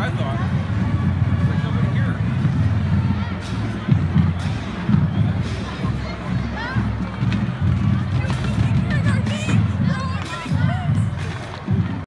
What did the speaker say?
I thought.